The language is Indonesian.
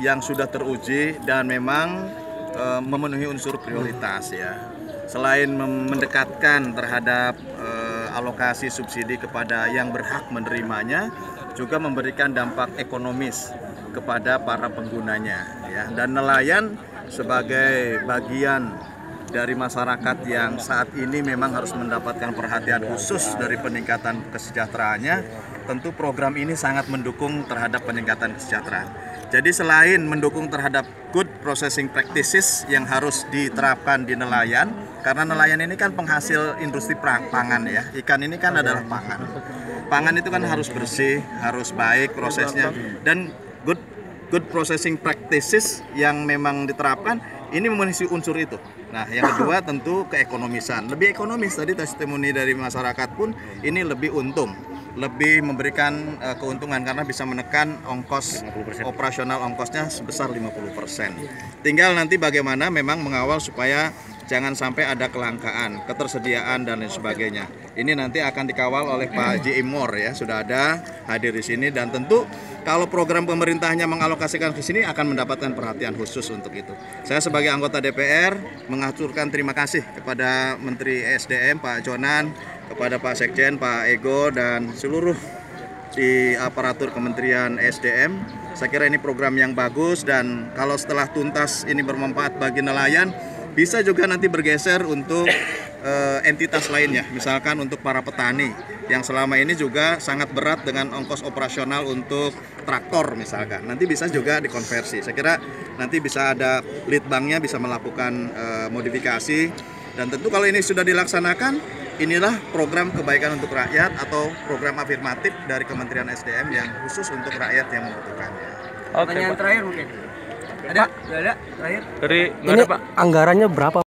yang sudah teruji dan memang eh, memenuhi unsur prioritas ya. Selain mendekatkan terhadap eh, alokasi subsidi kepada yang berhak menerimanya, juga memberikan dampak ekonomis kepada para penggunanya ya. Dan nelayan sebagai bagian dari masyarakat yang saat ini memang harus mendapatkan perhatian khusus dari peningkatan kesejahteraannya, tentu program ini sangat mendukung terhadap peningkatan kesejahteraan. Jadi selain mendukung terhadap good processing practices yang harus diterapkan di nelayan, karena nelayan ini kan penghasil industri pangan ya, ikan ini kan adalah pangan. Pangan itu kan harus bersih, harus baik prosesnya, dan good good processing practices yang memang diterapkan ini memenuhi unsur itu. Nah, yang kedua tentu keekonomisan. Lebih ekonomis tadi testimoni dari masyarakat pun ini lebih untung, lebih memberikan eh, keuntungan karena bisa menekan ongkos operasional ongkosnya sebesar 50%. Tinggal nanti bagaimana memang mengawal supaya jangan sampai ada kelangkaan, ketersediaan dan lain sebagainya. Ini nanti akan dikawal oleh Pak J. Imor ya, sudah ada hadir di sini dan tentu kalau program pemerintahnya mengalokasikan ke sini akan mendapatkan perhatian khusus untuk itu. Saya sebagai anggota DPR mengaturkan terima kasih kepada Menteri SDM Pak Jonan, kepada Pak Sekjen Pak Ego dan seluruh di aparatur Kementerian SDM. Saya kira ini program yang bagus dan kalau setelah tuntas ini bermanfaat bagi nelayan, bisa juga nanti bergeser untuk eh, entitas lainnya, misalkan untuk para petani yang selama ini juga sangat berat dengan ongkos operasional untuk traktor misalkan. Nanti bisa juga dikonversi. Saya kira nanti bisa ada lead banknya bisa melakukan eh, modifikasi dan tentu kalau ini sudah dilaksanakan, inilah program kebaikan untuk rakyat atau program afirmatif dari Kementerian SDM yang khusus untuk rakyat yang membutuhkannya. Oke, Pertanyaan Pak. terakhir mungkin. Ada? Ada? Terakhir? Dari Ini ada, Pak. anggarannya berapa